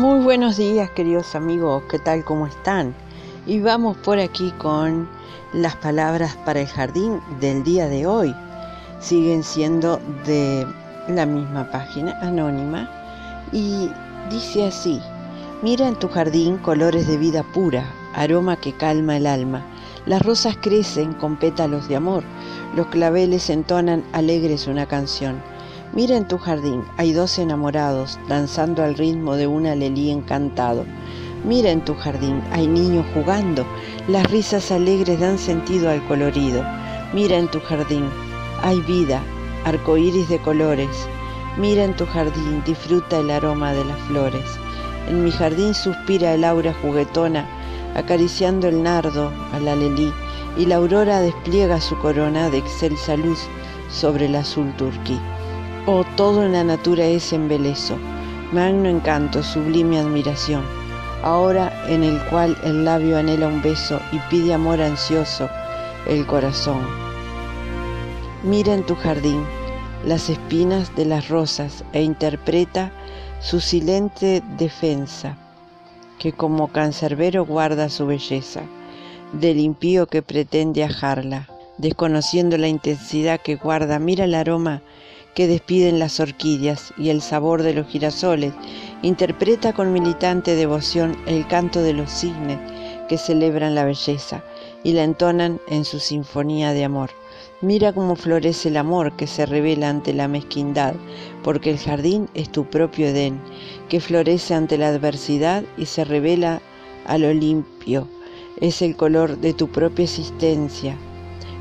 Muy buenos días queridos amigos, ¿qué tal? ¿Cómo están? Y vamos por aquí con las palabras para el jardín del día de hoy. Siguen siendo de la misma página anónima y dice así, mira en tu jardín colores de vida pura, aroma que calma el alma. Las rosas crecen con pétalos de amor, los claveles entonan alegres una canción. Mira en tu jardín, hay dos enamorados danzando al ritmo de un alelí encantado. Mira en tu jardín, hay niños jugando, las risas alegres dan sentido al colorido. Mira en tu jardín, hay vida, arcoíris de colores. Mira en tu jardín, disfruta el aroma de las flores. En mi jardín suspira el aura juguetona, acariciando el nardo al alelí, y la aurora despliega su corona de excelsa luz sobre el azul turquí. Todo en la natura es embeleso, magno encanto, sublime admiración, ahora en el cual el labio anhela un beso y pide amor ansioso el corazón. Mira en tu jardín las espinas de las rosas e interpreta su silente defensa, que como cancerbero guarda su belleza, del impío que pretende ajarla, desconociendo la intensidad que guarda, mira el aroma que despiden las orquídeas y el sabor de los girasoles, interpreta con militante devoción el canto de los cisnes que celebran la belleza y la entonan en su sinfonía de amor. Mira cómo florece el amor que se revela ante la mezquindad, porque el jardín es tu propio Edén, que florece ante la adversidad y se revela a lo limpio. Es el color de tu propia existencia,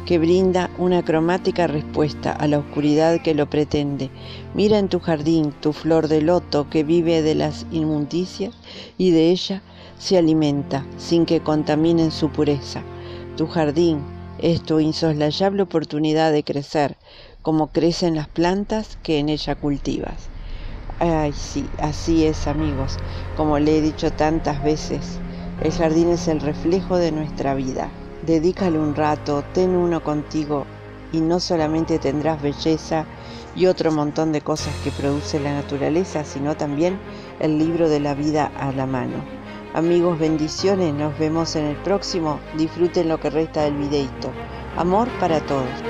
que brinda una cromática respuesta a la oscuridad que lo pretende. Mira en tu jardín tu flor de loto que vive de las inmundicias y de ella se alimenta sin que contaminen su pureza. Tu jardín es tu insoslayable oportunidad de crecer, como crecen las plantas que en ella cultivas. Ay, sí, así es, amigos. Como le he dicho tantas veces, el jardín es el reflejo de nuestra vida. Dedícale un rato, ten uno contigo y no solamente tendrás belleza y otro montón de cosas que produce la naturaleza, sino también el libro de la vida a la mano. Amigos, bendiciones, nos vemos en el próximo. Disfruten lo que resta del videito. Amor para todos.